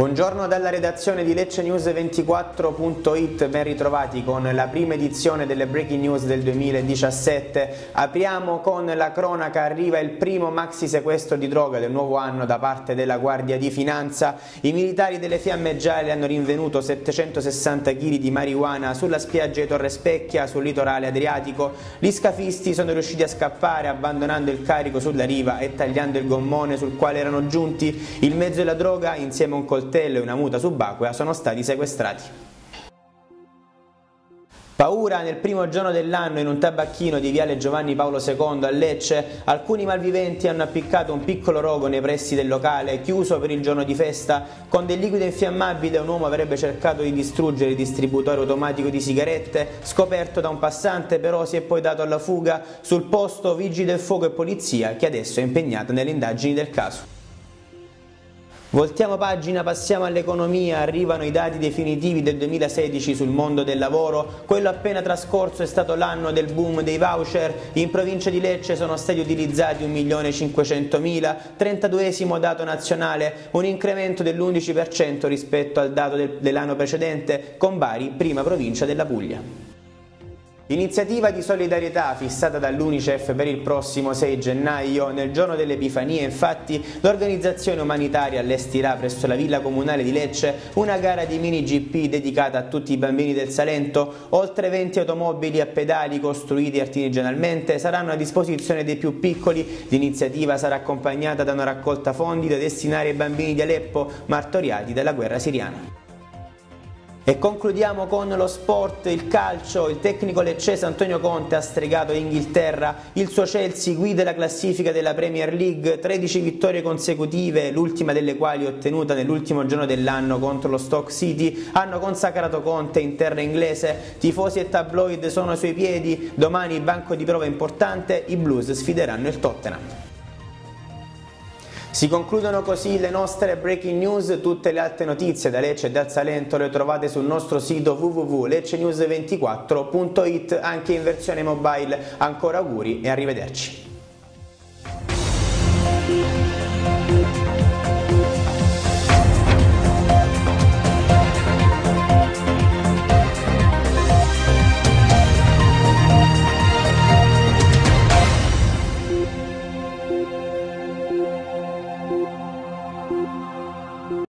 Buongiorno dalla redazione di Lecce News 24.it, ben ritrovati con la prima edizione delle Breaking News del 2017. Apriamo con la cronaca, arriva il primo maxi sequestro di droga del nuovo anno da parte della Guardia di Finanza. I militari delle Fiamme Gialle hanno rinvenuto 760 kg di marijuana sulla spiaggia di Torre Specchia sul litorale adriatico. Gli scafisti sono riusciti a scappare abbandonando il carico sulla riva e tagliando il gommone sul quale erano giunti. Il mezzo e la droga insieme a un coltello coltello e una muta subacquea sono stati sequestrati. Paura nel primo giorno dell'anno in un tabacchino di Viale Giovanni Paolo II a Lecce, alcuni malviventi hanno appiccato un piccolo rogo nei pressi del locale, chiuso per il giorno di festa. Con del liquido infiammabile un uomo avrebbe cercato di distruggere il distributore automatico di sigarette, scoperto da un passante però si è poi dato alla fuga. Sul posto vigili del fuoco e polizia che adesso è impegnata nelle indagini del caso. Voltiamo pagina, passiamo all'economia, arrivano i dati definitivi del 2016 sul mondo del lavoro, quello appena trascorso è stato l'anno del boom dei voucher, in provincia di Lecce sono stati utilizzati 1.500.000, 32esimo dato nazionale, un incremento dell'11% rispetto al dato dell'anno precedente, con Bari prima provincia della Puglia. Iniziativa di solidarietà fissata dall'Unicef per il prossimo 6 gennaio. Nel giorno dell'Epifania, infatti, l'organizzazione umanitaria allestirà presso la Villa Comunale di Lecce una gara di mini GP dedicata a tutti i bambini del Salento. Oltre 20 automobili a pedali costruiti artigianalmente saranno a disposizione dei più piccoli. L'iniziativa sarà accompagnata da una raccolta fondi da destinare ai bambini di Aleppo martoriati dalla guerra siriana. E concludiamo con lo sport, il calcio, il tecnico leccese Antonio Conte ha stregato Inghilterra, il suo Chelsea guida la classifica della Premier League, 13 vittorie consecutive, l'ultima delle quali ottenuta nell'ultimo giorno dell'anno contro lo Stock City, hanno consacrato Conte in terra inglese, tifosi e tabloid sono ai suoi piedi, domani banco di prova importante, i Blues sfideranno il Tottenham. Si concludono così le nostre breaking news, tutte le altre notizie da Lecce e dal Salento le trovate sul nostro sito www.leccenews24.it anche in versione mobile. Ancora auguri e arrivederci.